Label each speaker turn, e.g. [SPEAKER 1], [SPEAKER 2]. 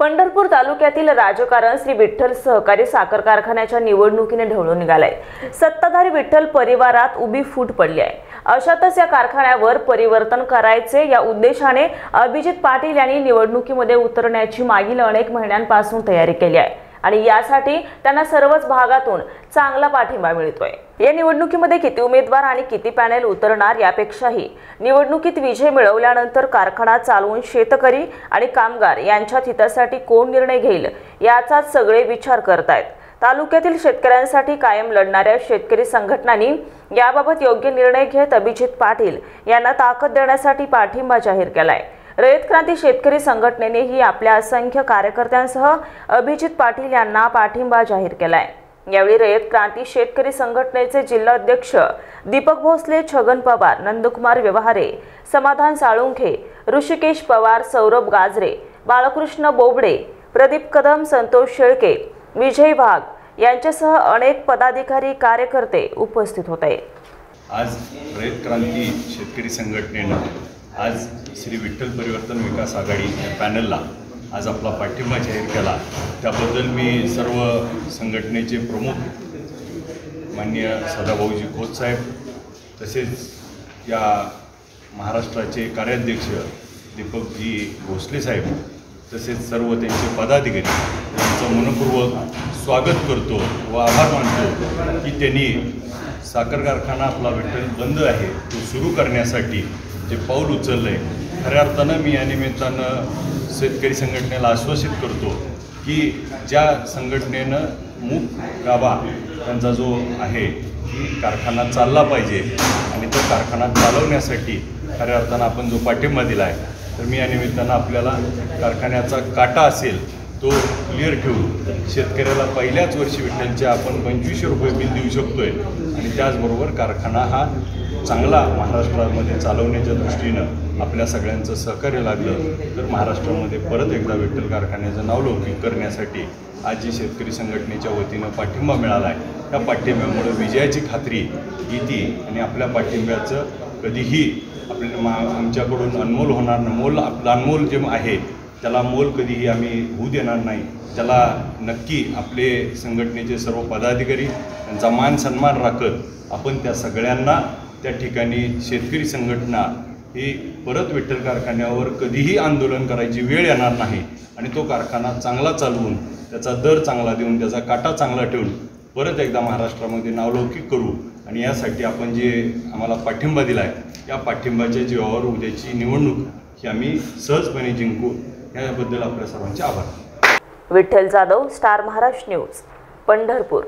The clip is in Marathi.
[SPEAKER 1] पंढरपूर तालुक्यातील राजकारण श्री विठ्ठल सहकारी साखर कारखान्याच्या निवडणुकीने ढवळून निघालाय. सत्ताधारी विठ्ठल परिवारात उभी फूट पडली आहे. अशातच या कारखान्यावर परिवर्तन करायचे या उद्देशाने अभिजित पाटील यांनी निवडणुकीमध्ये उतरण्याची मागील अनेक महिन्यांपासून तयारी केली आहे. आणि यासाठी त्यांना सर्वच भागातून चांगला पाठिंबा मिळतोय. या निवडणुकीमध्ये किती उमेदवार आणि किती पॅनेल उतरणार यापेक्षाही निवडणुकीत विजय मिळवल्यानंतर कारखाना चालवून शेतकरी आणि कामगार यांच्या हितासाठी कोण निर्णय घेईल याचाच सगळे विचार करतायत. तालुक्यातील शेतकऱ्यांसाठी कायम लढणाऱ्या शेतकरी संघटनांनी याबाबत योग्य निर्णय घेत अभिजित पाटील यांना ताकद देण्यासाठी पाठिंबा जाहीर केलाय. रयत क्रांती शेतकरी संघटनेनेही आपल्या असंख्य कार्यकर्त्यांसह अभिजित पाटील यांना पाठिंबा जाहीर केलाय. यावेळी रयत क्रांती शेतकरी संघटनेचे जिल्हाध्यक्ष दीपक भोसले छगन पवार नंदकुमार व्यवहारे समाधान साळुंखे ऋषिकेश पवार सौरभ गाजरे बाळकृष्ण बोबडे प्रदीप कदम संतोष शेळके विजय वाघ यांच्यासह अनेक पदाधिकारी कार्यकर्ते उपस्थित होते.
[SPEAKER 2] आज रयत क्रांती शेतकरी संघटनेनं आज श्री विठ्ठल परिवर्तन विकास आघाडी या पॅनलला आज आपला पाठिंबा जाहीर केला. त्याबद्दल मी सर्व संघटनेचे प्रमुख माननीय सदाभाऊजी खोत साहेब तसेच या महाराष्ट्राचे कार्याध्यक्ष दीपकजी भोसले साहेब तसेच सर्व त्यांचे पदाधिकारी यांचं मनपूर्वक स्वागत करतो व आभार मानतो की त्यांनी साखर कारखाना आपला विठ्ठल बंद आहे तो सुरू करण्यासाठी जे पाऊल उचललं आहे खऱ्या अर्थानं मी या निमित्तानं शेतकरी संघटनेला आश्वासित करतो की ज्या संघटनेनं मूक गाभा त्यांचा जो आहे की कारखाना चालला पाहिजे आणि तो कारखाना चालवण्यासाठी खऱ्या अर्थानं आपण जो पाठिंबा दिला आहे तर मी या निमित्तानं आपल्याला कारखान्याचा काटा असेल तो क्लिअर ठेवून शेतकऱ्याला पहिल्याच वर्षी विठ्ठलचे आपण पंचवीसशे रुपये बिल देऊ शकतोय. आणि त्याचबरोबर कारखाना हा चांगला महाराष्ट्रामध्ये चालवण्याच्या दृष्टीनं आपल्या सगळ्यांचं सहकार्य लागलं तर महाराष्ट्रामध्ये परत एकदा विठ्ठल कारखान्याचं नावलौकिक करण्यासाठी आज जी शेतकरी संघटनेच्या वतीनं पाठिंबा मिळाला आहे त्या पाठिंब्यामुळे विजयाची खात्री येते आणि आपल्या पाठिंब्याचं कधीही आपल्या मा आमच्याकडून अनमोल होणार नाही. मोल आपलं अनमोल जे आहे त्याला मोल कधीही आम्ही होऊ देणार नाही त्याला नक्की आपले संघटनेचे सर्व पदाधिकारी त्यांचा मान सन्मान राखत आपण त्या सगळ्यांना त्या ठिकाणी शेतकरी संघटना ही परत विठ्ठल कारखान्यावर कधीही आंदोलन करायची वेळ येणार नाही आणि तो कारखाना चांगला चालवून त्याचा दर चांगला देऊन त्याचा काटा चांगला ठेवून परत एकदा महाराष्ट्रामध्ये नावलौकिक करू आणि यासाठी आपण जे आम्हाला पाठिंबा दिला आहे या पाठिंबाच्या जीवावर उद्याची निवडणूक ही आम्ही सहजपणे जिंकू. याबद्दल आपल्या सर्वांचे आभार.
[SPEAKER 1] Vitthal Jadhav Star Maharashtra News Pandharpur.